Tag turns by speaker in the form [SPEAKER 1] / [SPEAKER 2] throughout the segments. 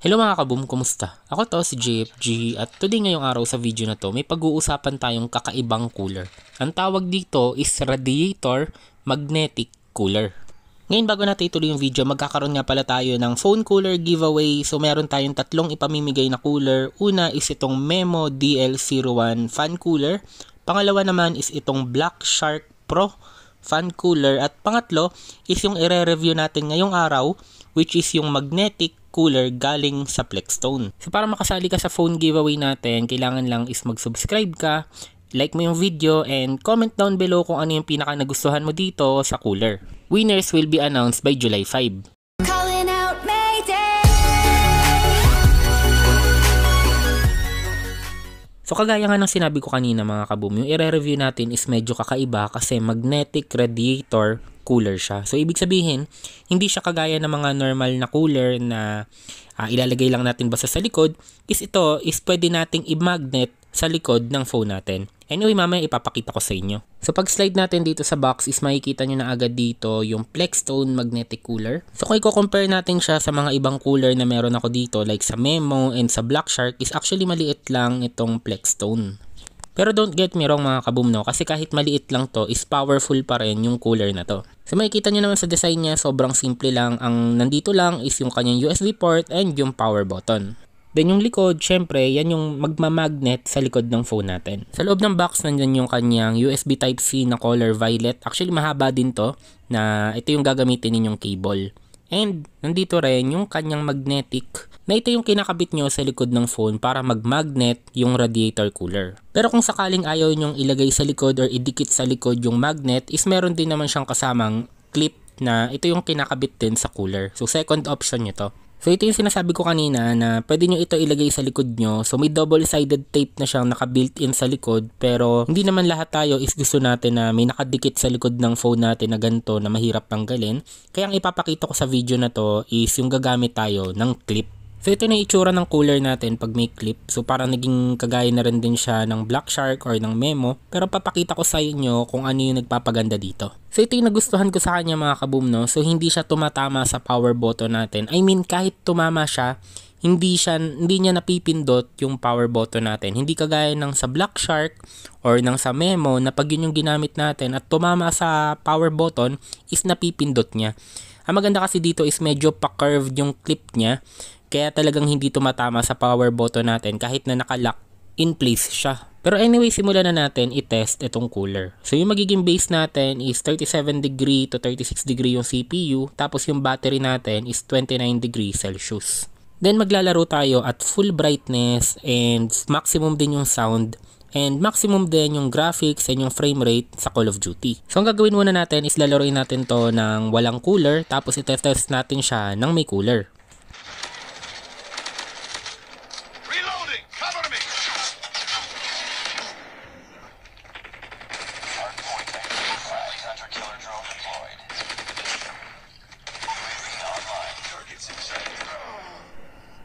[SPEAKER 1] Hello mga kaboom, kumusta? Ako to si JFG at today ngayong araw sa video na to may pag-uusapan tayong kakaibang cooler. Ang tawag dito is radiator magnetic cooler. Ngayon bago natin ituloy yung video, magkakaroon nga pala tayo ng phone cooler giveaway. So meron tayong tatlong ipamimigay na cooler. Una is itong Memo DL01 fan cooler. Pangalawa naman is itong Black Shark Pro fan cooler. At pangatlo is yung ire-review natin ngayong araw which is yung magnetic cooler galing sa Plexstone. So para makasali ka sa phone giveaway natin, kailangan lang is mag-subscribe ka, like mo yung video, and comment down below kung ano yung pinaka nagustuhan mo dito sa cooler. Winners will be announced by July 5.
[SPEAKER 2] Calling out Mayday.
[SPEAKER 1] So kagaya nga ng sinabi ko kanina mga kaboom, yung i-review natin is medyo kakaiba kasi magnetic radiator cooler siya. So ibig sabihin, hindi siya kagaya ng mga normal na cooler na ah, ilalagay lang natin basta sa likod. Is ito is pwede nating i-magnet sa likod ng phone natin. Anyway, mamaya ipapakita ko sa inyo. So pag slide natin dito sa box is makikita nyo na agad dito yung Plexstone magnetic cooler. So kung i-compare natin siya sa mga ibang cooler na meron ako dito like sa Memo and sa Black Shark is actually maliit lang itong Plexstone. Pero don't get me wrong mga kaboom no, kasi kahit maliit lang to is powerful pa rin yung cooler na to. So makikita nyo naman sa design niya, sobrang simple lang. Ang nandito lang is yung kanyang USB port and yung power button. Then yung likod, syempre, yan yung magmamagnet sa likod ng phone natin. Sa loob ng box, nandyan yung kanyang USB Type-C na color violet. Actually, mahaba din to na ito yung gagamitin ninyong cable. And nandito rin yung kanyang magnetic na ito yung kinakabit nyo sa likod ng phone para mag-magnet yung radiator cooler. Pero kung sakaling ayaw nyong ilagay sa likod or idikit sa likod yung magnet is meron din naman siyang kasamang clip na ito yung kinakabit din sa cooler. So second option nyo to. So ito yung sinasabi ko kanina na pwede nyo ito ilagay sa likod nyo. So may double-sided tape na siyang naka-built-in sa likod pero hindi naman lahat tayo is gusto natin na may nakadikit sa likod ng phone natin na ganito na mahirap tanggalin. Kaya ang ipapakita ko sa video na to is yung gagamit tayo ng clip. So ito na itsura ng cooler natin pag may clip. So parang naging kagaya na rin din siya ng Black Shark or ng Memo. Pero papakita ko sa inyo kung ano yung nagpapaganda dito. So ito yung nagustuhan ko sa kanya mga kaboom no. So hindi siya tumatama sa power button natin. I mean kahit tumama siya, hindi siya hindi niya napipindot yung power button natin. Hindi kagaya ng sa Black Shark or ng sa Memo na pag yun yung ginamit natin at tumama sa power button is napipindot niya. Ang maganda kasi dito is medyo pa-curved yung clip niya. Kaya talagang hindi tumatama sa power button natin kahit na nakalock in place siya. Pero anyway, simulan na natin i-test itong cooler. So yung magiging base natin is 37 degree to 36 degree yung CPU. Tapos yung battery natin is 29 degree Celsius. Then maglalaro tayo at full brightness and maximum din yung sound and maximum din yung graphics and yung frame rate sa Call of Duty. So ang gagawin muna natin is lalaroin natin to ng walang cooler tapos i-test natin siya ng may cooler.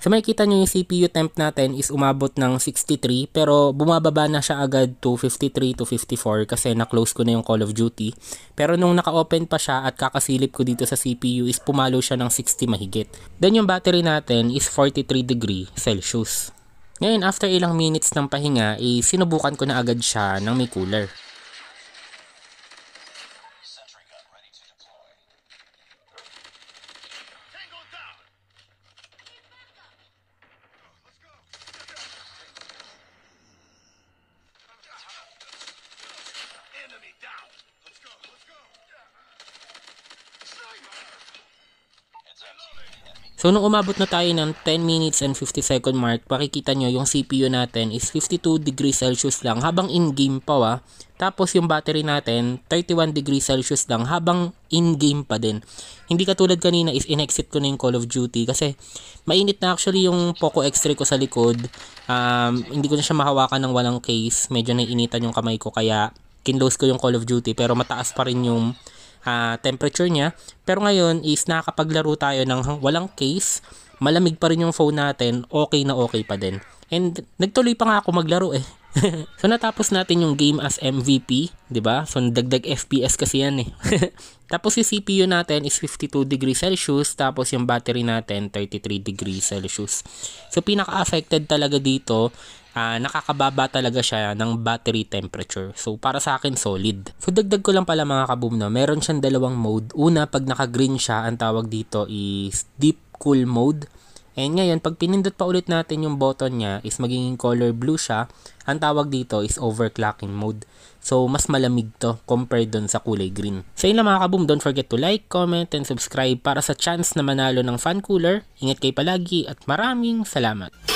[SPEAKER 1] So makikita nyo yung CPU temp natin is umabot ng 63 pero bumababa na siya agad to 53 to 54 kasi na-close ko na yung Call of Duty. Pero nung naka-open pa siya at kakasilip ko dito sa CPU is pumalo siya ng 60 mahigit. Then yung battery natin is 43 degree Celsius. Ngayon after ilang minutes ng pahinga eh sinubukan ko na agad siya ng may cooler. So nung umabot na tayo ng 10 minutes and 50 second mark, makikita nyo yung CPU natin is 52 degrees Celsius lang habang in-game pa wa. Tapos yung battery natin 31 degrees Celsius lang habang in-game pa din. Hindi katulad kanina is in-exit ko na yung Call of Duty kasi mainit na actually yung Poco X3 ko sa likod. Um, hindi ko na siya mahawakan ng walang case. Medyo naiinitan yung kamay ko kaya kinlose ko yung Call of Duty pero mataas pa rin yung ah, temperature niya. Pero ngayon is nakakapaglaro tayo ng walang case, malamig pa rin yung phone natin, okay na okay pa din. And nagtuloy pa nga ako maglaro eh. so natapos natin yung game as MVP, 'di ba? So dagdag FPS kasi yan eh. tapos yung CPU natin is 52 degrees Celsius, tapos yung battery natin 33 degrees Celsius. So pinaka-affected talaga dito ah, nakakababa talaga siya ng battery temperature. So, para sa akin, solid. So, dagdag ko lang pala mga kaboom, no? meron siyang dalawang mode. Una, pag naka-green siya, ang tawag dito is deep cool mode. And ngayon, pag pinindot pa ulit natin yung button niya, is magiging color blue siya. Ang tawag dito is overclocking mode. So, mas malamig to compared dun sa kulay green. So, yun lang mga kaboom. Don't forget to like, comment, and subscribe para sa chance na manalo ng fan cooler. Ingat kayo palagi at maraming salamat.